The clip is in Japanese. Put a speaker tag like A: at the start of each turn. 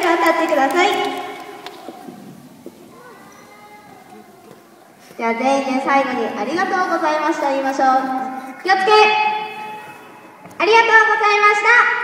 A: くれでってください。では全員で最後にありがとうございました言いましょう。気をつけ。ありがとうございました。